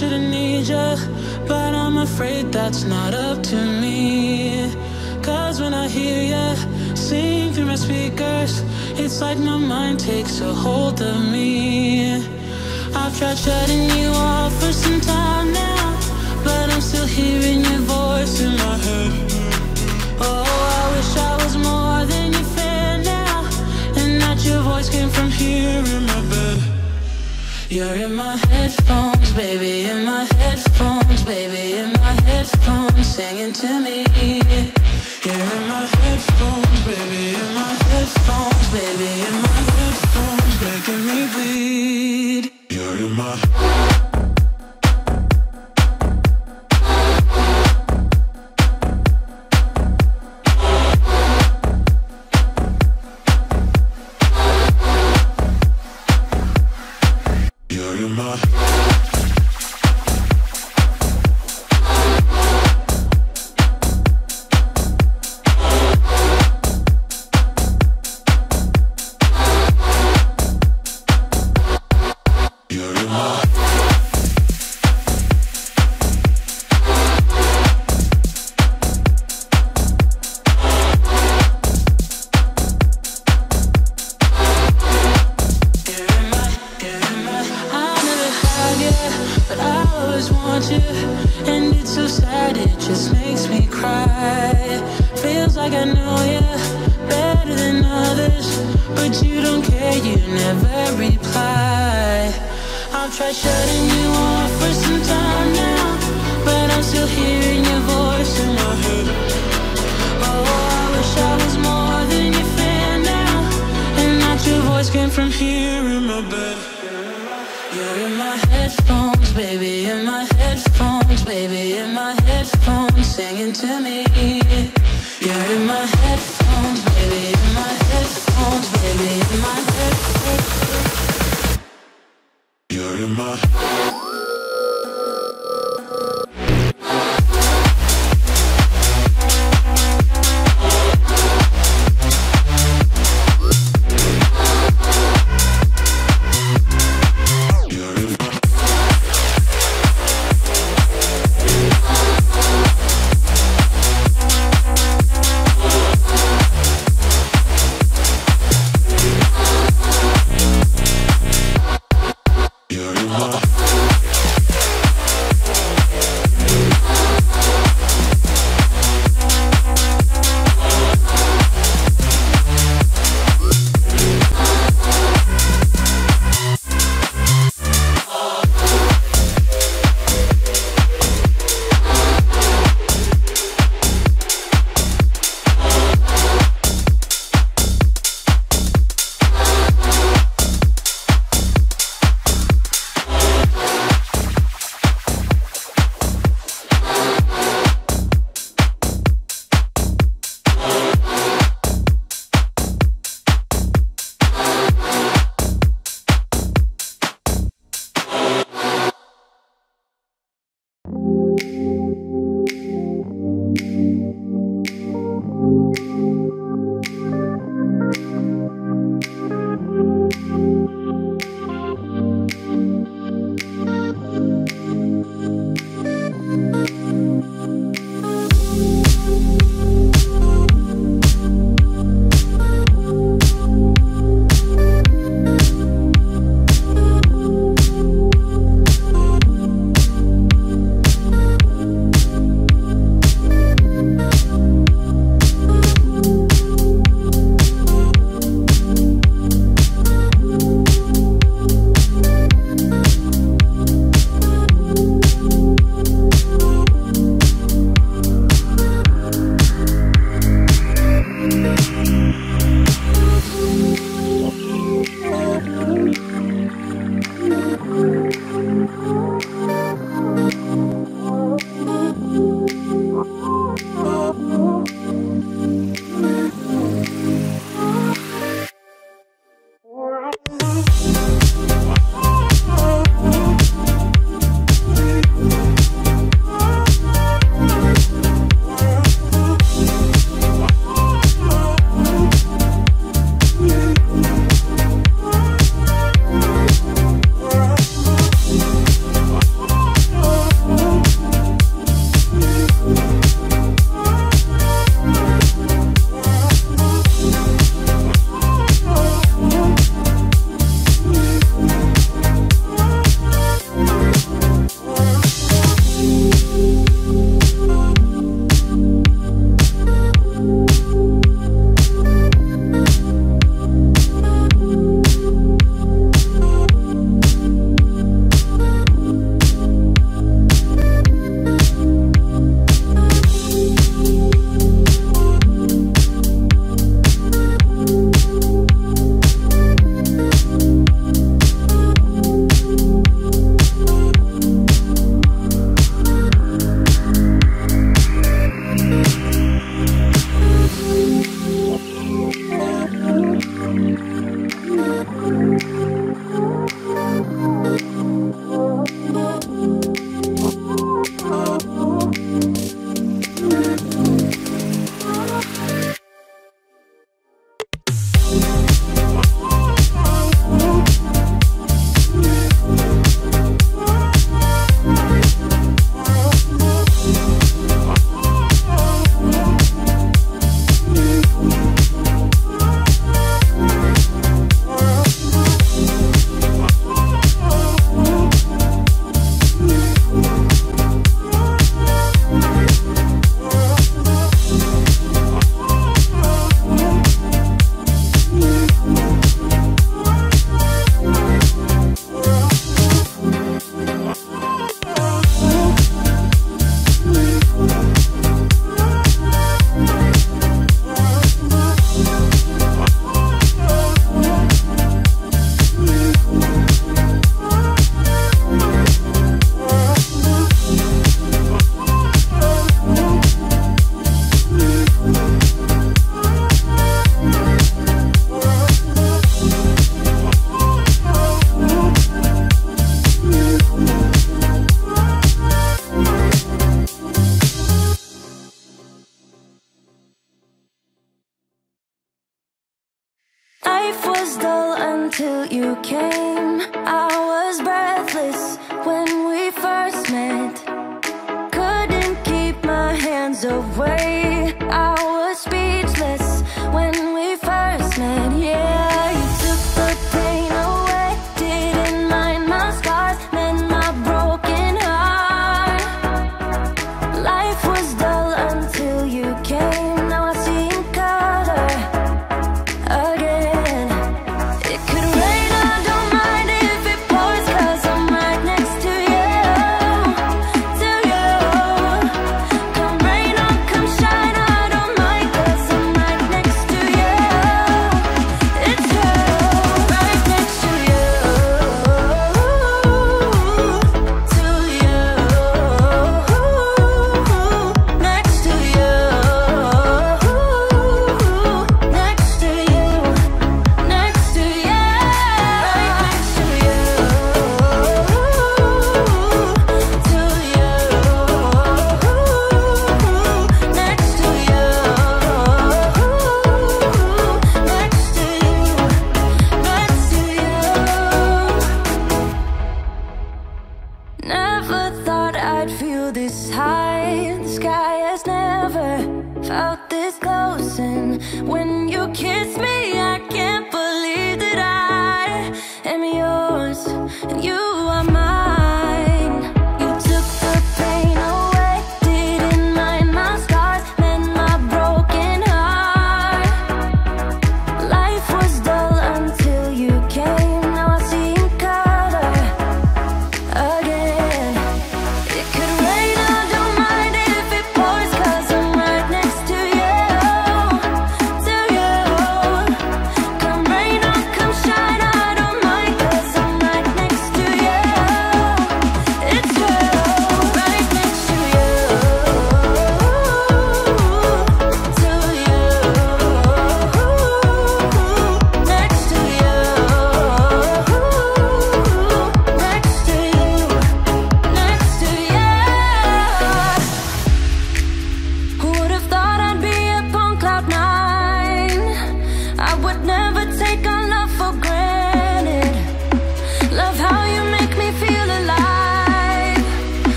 shouldn't need you, but I'm afraid that's not up to me. Cause when I hear you sing through my speakers, it's like my mind takes a hold of me. I've tried shutting you off for some time now, but I'm still hearing your voice in my head. Oh, I wish I was more than your fan now, and that your voice came from here in my bed. You're in my headphones, baby, in my headphones, baby, in my headphones, singing to me. and it's so sad, it just makes me cry. Feels like I know you better than others, but you don't care, you never reply. I've tried shutting you off for some time now, but I'm still hearing your voice in my head. Oh, I wish I was more than your fan now, and not your voice came from here in my bed. You're in my headphones, baby, in my baby, in my headphones, singing to me. You're in my headphones, baby, in my headphones, baby, in my headphones. You're in my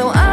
So I